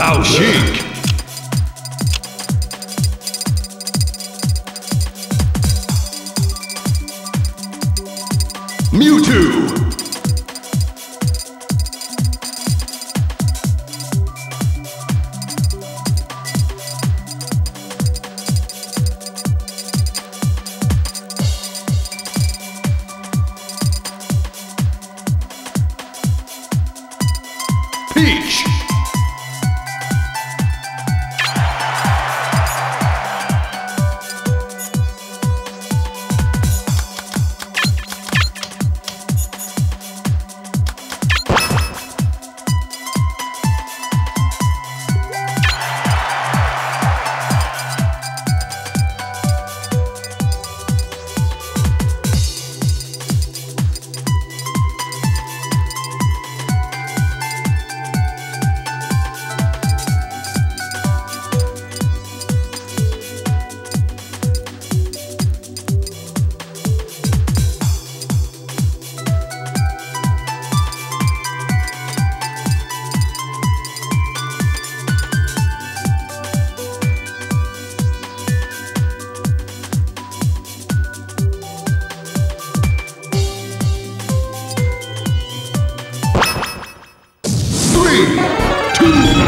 Bao Sheik. Mewtwo. Peach. Two,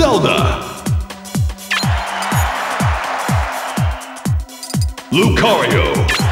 Zelda. Lucario.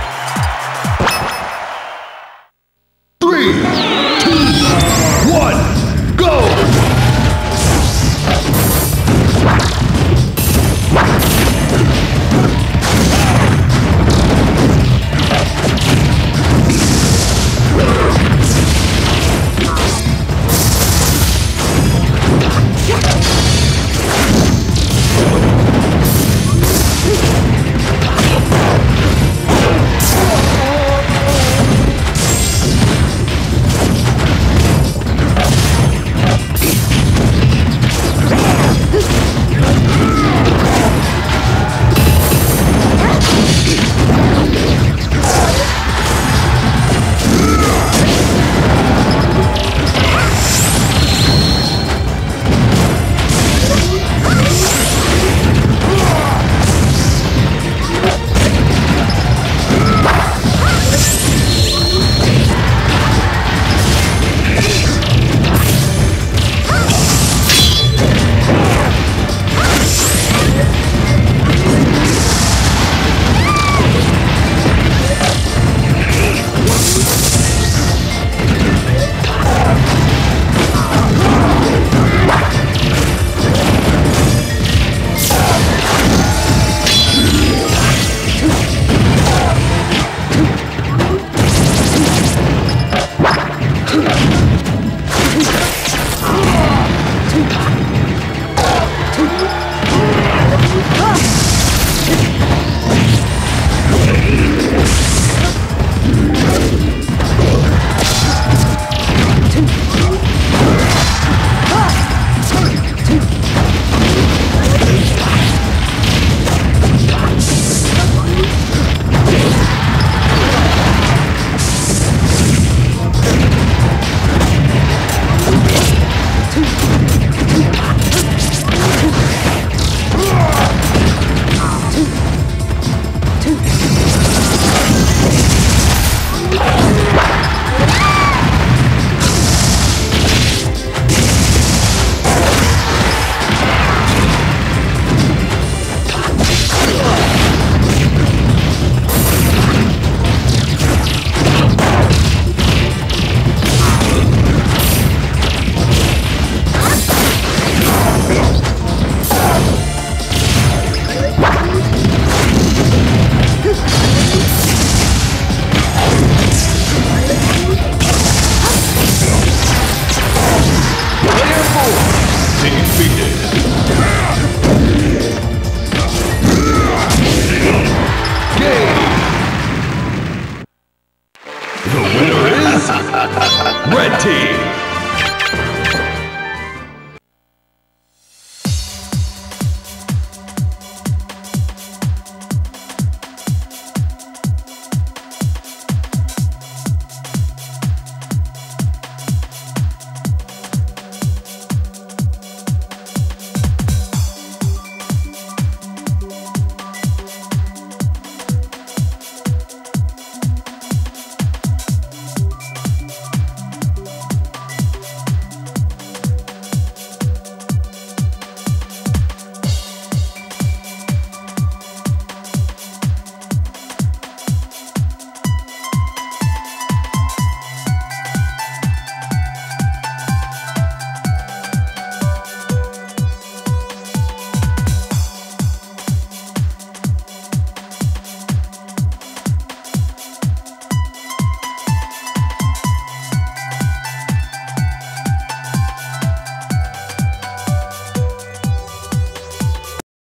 Red